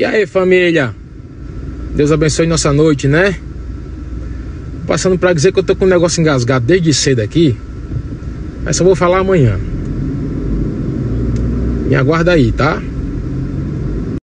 E aí, família? Deus abençoe nossa noite, né? Passando para dizer que eu tô com um negócio engasgado desde cedo aqui. Mas só vou falar amanhã. Me aguarda aí, tá?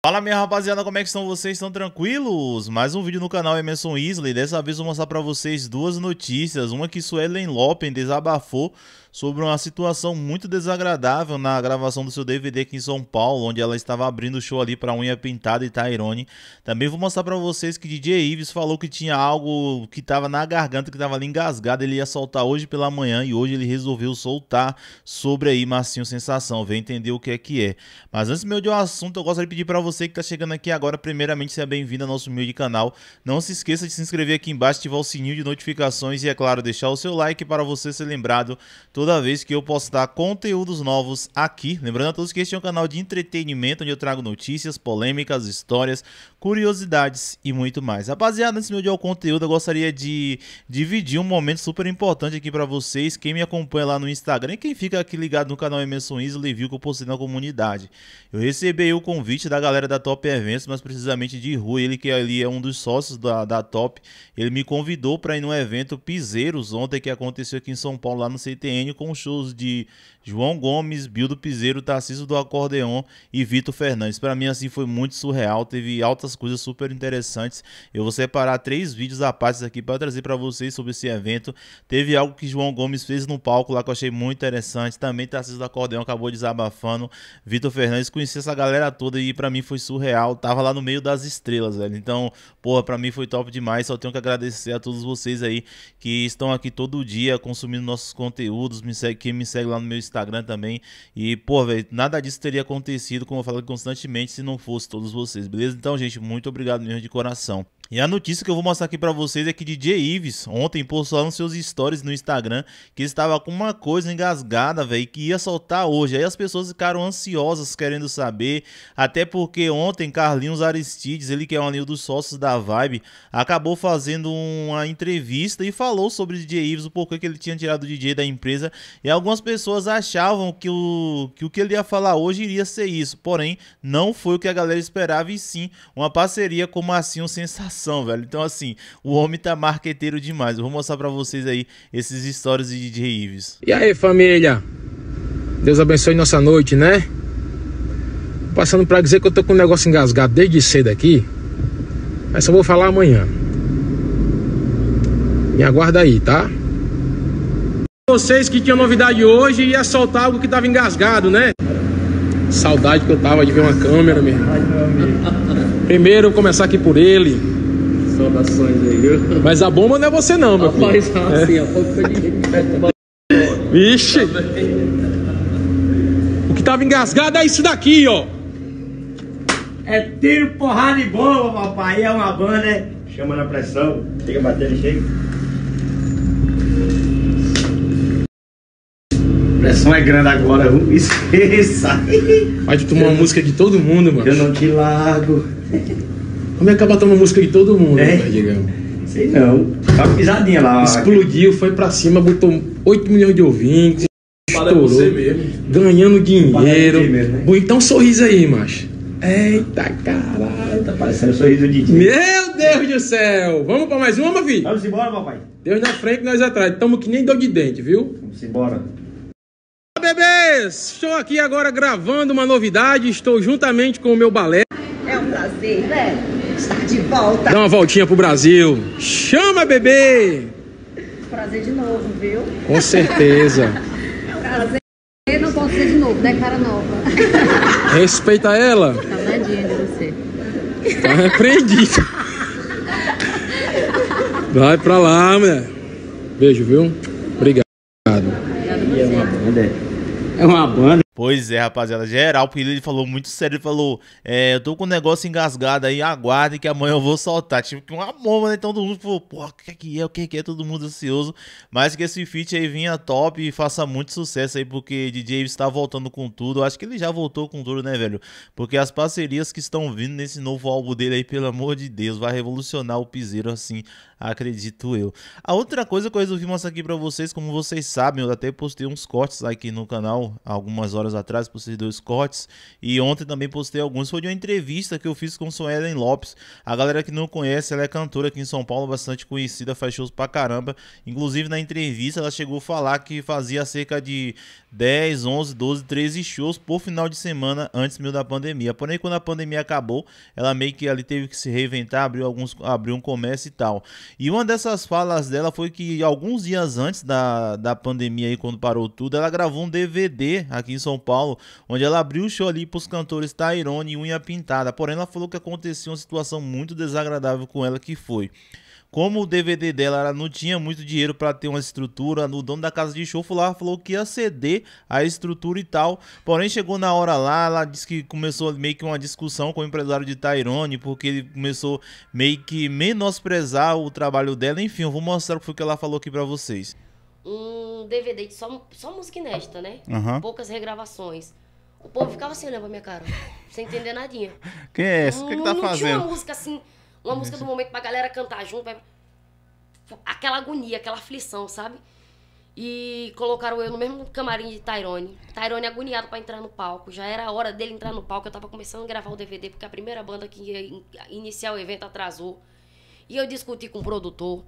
Fala minha rapaziada, como é que estão vocês? Estão tranquilos? Mais um vídeo no canal Emerson Isley. Dessa vez vou mostrar para vocês duas notícias. Uma que Suelen Lopen desabafou sobre uma situação muito desagradável na gravação do seu DVD aqui em São Paulo, onde ela estava abrindo o show ali para Unha Pintada e Tyrone. Também vou mostrar para vocês que DJ Ives falou que tinha algo que estava na garganta, que estava ali engasgado, ele ia soltar hoje pela manhã e hoje ele resolveu soltar sobre aí Massinho Sensação, vem entender o que é que é. Mas antes meu de um assunto, eu gostaria de pedir para você que está chegando aqui agora, primeiramente, seja bem-vindo ao nosso humilde canal. Não se esqueça de se inscrever aqui embaixo, ativar o sininho de notificações e, é claro, deixar o seu like para você ser lembrado toda vez que eu postar conteúdos novos aqui. Lembrando a todos que este é um canal de entretenimento onde eu trago notícias, polêmicas, histórias, curiosidades e muito mais. Rapaziada, antes de eu ao conteúdo, eu gostaria de dividir um momento super importante aqui para vocês. Quem me acompanha lá no Instagram e quem fica aqui ligado no canal Emerson Isley viu que eu postei na comunidade. Eu recebi o convite da galera da Top Eventos, mas precisamente de Rui, ele que ali é um dos sócios da, da Top. Ele me convidou para ir no evento Piseiros ontem que aconteceu aqui em São Paulo, lá no CTN, com shows de João Gomes, Bildo Piseiro, Tarcísio do Acordeon e Vitor Fernandes. Para mim, assim, foi muito surreal. Teve altas coisas super interessantes. Eu vou separar três vídeos à parte aqui para trazer para vocês sobre esse evento. Teve algo que João Gomes fez no palco lá que eu achei muito interessante. Também Tarcísio do Acordeon acabou desabafando. Vitor Fernandes, conheci essa galera toda e para mim foi surreal. Tava lá no meio das estrelas, velho. Então, porra, para mim foi top demais. Só tenho que agradecer a todos vocês aí que estão aqui todo dia consumindo nossos conteúdos. Me segue, quem me segue lá no meu Instagram Instagram também. E, pô, velho, nada disso teria acontecido, como eu falo constantemente, se não fosse todos vocês, beleza? Então, gente, muito obrigado mesmo de coração. E a notícia que eu vou mostrar aqui para vocês é que DJ Ives ontem postou nos seus stories no Instagram que estava com uma coisa engasgada, velho, que ia soltar hoje. Aí as pessoas ficaram ansiosas querendo saber, até porque ontem Carlinhos Aristides, ele que é um dos sócios da Vibe, acabou fazendo uma entrevista e falou sobre DJ Ives, o porquê que ele tinha tirado o DJ da empresa. E algumas pessoas achavam que o que o que ele ia falar hoje iria ser isso, porém não foi o que a galera esperava e sim uma parceria com Massinho Sensação velho. Então, assim, o homem tá marqueteiro demais. Eu vou mostrar pra vocês aí esses stories de DJ Ives. E aí, família? Deus abençoe nossa noite, né? Passando pra dizer que eu tô com um negócio engasgado desde cedo aqui. Mas só vou falar amanhã. Me aguarda aí, tá? Vocês que tinham novidade hoje ia soltar algo que tava engasgado, né? Saudade que eu tava de ver uma câmera, meu. Primeiro, começar aqui por ele. Saudações aí, viu? Mas a bomba não é você não, meu filho. Rapaz, assim, é. a pouco foi Vixe! O que tava engasgado é isso daqui, ó. É tiro, porrada e bomba, papai. É uma banda, né? Chama na pressão, fica batendo chega. pressão é grande agora, esqueça. Vai tomar uma música de todo mundo, mano. Eu não te largo. Como é que acaba tomando música de todo mundo, é? né, Digão? Sei não. Tá uma pisadinha lá. Explodiu, foi pra cima, botou 8 milhões de ouvintes. Estourou, ganhando dinheiro. Mesmo, né? Então sorriso aí, macho. Eita caralho. Tá parecendo sorriso de Meu Deus do céu. Vamos pra mais uma, meu filho? Vamos embora, papai. Deus na frente, nós atrás. Tamo que nem dor de dente, viu? Vamos embora. Bebês! Estou aqui agora gravando uma novidade. Estou juntamente com o meu balé. É um prazer, né? Estar de volta. Dá uma voltinha pro Brasil. Chama, bebê! Prazer de novo, viu? Com certeza. Prazer não posso ser de novo, né, cara nova? Respeita ela. Tá nadinha de você. Tá repreendido. Vai pra lá, mulher. Beijo, viu? Obrigado. Obrigado é uma banda. É uma banda. Pois é, rapaziada, geral, porque ele falou muito sério, ele falou, é, eu tô com um negócio engasgado aí, aguardem que amanhã eu vou soltar, tipo, que uma bomba, né, então todo mundo falou, pô, o que é que é, o que é que é, todo mundo ansioso, mas que esse feat aí vinha top e faça muito sucesso aí, porque DJ está voltando com tudo, acho que ele já voltou com tudo, né, velho, porque as parcerias que estão vindo nesse novo álbum dele aí, pelo amor de Deus, vai revolucionar o piseiro, assim, acredito eu. A outra coisa que eu resolvi mostrar aqui pra vocês, como vocês sabem, eu até postei uns cortes aqui no canal, algumas horas atrás, postei dois cortes. E ontem também postei alguns. Foi de uma entrevista que eu fiz com Suelen Lopes. A galera que não conhece, ela é cantora aqui em São Paulo, bastante conhecida, faz shows pra caramba. Inclusive na entrevista ela chegou a falar que fazia cerca de 10, 11, 12, 13 shows por final de semana antes mesmo da pandemia. Porém, quando a pandemia acabou, ela meio que ali teve que se reinventar, abriu alguns, abriu um comércio e tal. E uma dessas falas dela foi que alguns dias antes da, da pandemia aí, quando parou tudo, ela gravou um DVD aqui em São Paulo, onde ela abriu o show ali pros cantores Tyrone e Unha Pintada. Porém, ela falou que aconteceu uma situação muito desagradável com ela que foi como o DVD dela ela não tinha muito dinheiro para ter uma estrutura, o dono da casa de show falou, falou que ia ceder a estrutura e tal. Porém, chegou na hora lá, ela disse que começou meio que uma discussão com o empresário de Tyrone, porque ele começou meio que menosprezar o trabalho dela. Enfim, eu vou mostrar o que ela falou aqui para vocês. Um DVD de só, só música inédita, né? Uhum. Poucas regravações. O povo ficava assim olhando pra minha cara, sem entender nadinha. Quem é esse? O que, que tá não tinha fazendo? uma música assim, uma música do momento pra galera cantar junto. pra- Aquela agonia, aquela aflição, sabe? E colocaram eu no mesmo camarim de Tyrone. Tyrone agoniado pra entrar no palco. Já era a hora dele entrar no palco. Eu tava começando a gravar o DVD, porque a primeira banda que ia in- iniciar o evento atrasou. E eu discuti com o produtor.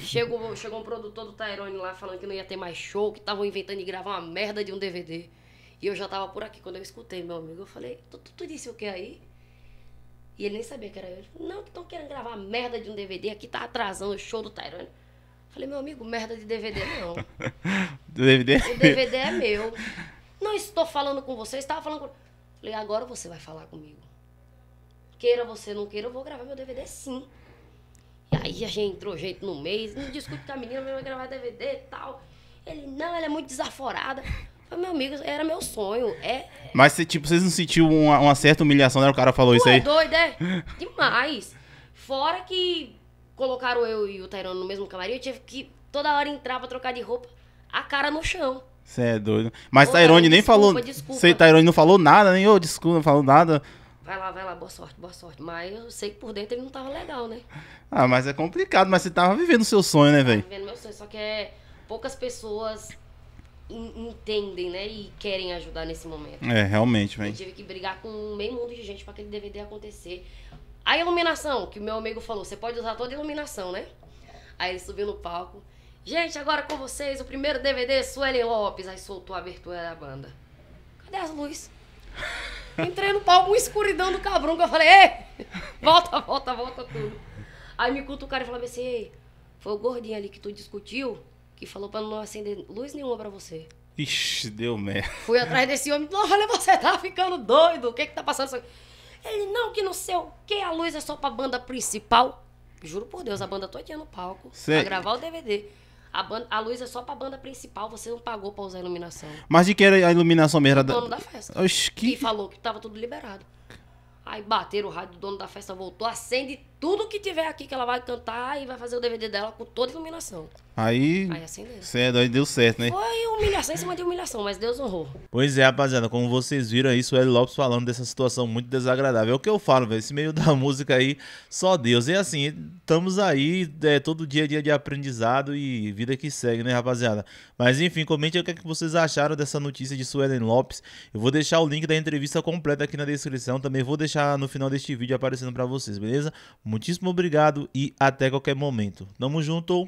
Chegou, chegou um produtor do Tyrone lá falando que não ia ter mais show, que estavam inventando de gravar uma merda de um DVD. E eu já tava por aqui. Quando eu escutei, meu amigo, eu falei, tu, tu, tu disse o que aí? E ele nem sabia que era eu. Ele falou, não, que estão querendo gravar uma merda de um DVD, aqui tá atrasando o show do Tyrone. Falei, meu amigo, merda de DVD não. DVD? O DVD é meu. Não estou falando com você, estava falando com. Falei, agora você vai falar comigo. Queira você, não queira, eu vou gravar meu DVD sim. E aí a gente entrou jeito no mês, não discute com a menina, vai gravar DVD e tal. Ele, não, ela é muito desaforada. Falei, meu amigo, era meu sonho. É, Mas, tipo, vocês não sentiu uma, uma certa humilhação, né? O cara falou isso Tu é aí. doido, é? Demais. Fora que colocaram eu e o Tairone no mesmo camarim, eu tive que toda hora entrar pra trocar de roupa, a cara no chão. Você é doido. Mas Ô, cara, nem desculpa, falou. desculpa. Sei, Tyrone não falou nada, nem ô, desculpa, não falou nada. Vai lá, vai lá, boa sorte, boa sorte. Mas eu sei que por dentro ele não tava legal, né? Ah, mas é complicado, mas você tava vivendo o seu sonho, né, velho? Vivendo meu sonho. Só que é, poucas pessoas en- entendem, né? E querem ajudar nesse momento. É, realmente, Eu velho. tive que brigar com meio mundo de gente pra aquele DVD acontecer. A iluminação, que o meu amigo falou, você pode usar toda a iluminação, né? Aí ele subiu no palco. Gente, agora com vocês, o primeiro DVD, Suelen Lopes. Aí soltou a abertura da banda. Cadê as luzes? Entrei no palco, uma escuridão do cabrão, que eu falei, ei, volta, volta, volta tudo. Aí me cutucaram cara e falou assim, ei, foi o gordinho ali que tu discutiu, que falou pra não acender luz nenhuma pra você. Ixi, deu merda. Fui atrás desse homem. Não, olha, você tá ficando doido. O que que tá passando? Ele, não, que não sei o que. A luz é só pra banda principal. Juro por Deus, a banda todinha no palco. Sei. Pra gravar o DVD. A, banda, a luz é só pra banda principal. Você não pagou pra usar a iluminação. Mas de que era a iluminação mesmo? Era O dono da... da festa. Oxi, Que falou que tava tudo liberado. Aí bateram o rádio, o dono da festa voltou, acende tudo que tiver aqui que ela vai cantar e vai fazer o DVD dela com toda a iluminação. Aí... Aí acendeu. Cedo, aí deu certo, né? Foi humilhação em cima de humilhação, mas Deus honrou. Pois é, rapaziada, como vocês viram aí, L. Lopes falando dessa situação muito desagradável. É o que eu falo, velho, esse meio da música aí, só Deus. E assim, estamos aí, é, todo dia a dia de aprendizado e vida que segue, né, rapaziada? Mas enfim, comente aí o que, é que vocês acharam dessa notícia de Suelen Lopes. Eu vou deixar o link da entrevista completa aqui na descrição, também vou deixar no final deste vídeo aparecendo pra vocês, beleza? Muitíssimo obrigado e até qualquer momento. Tamo junto!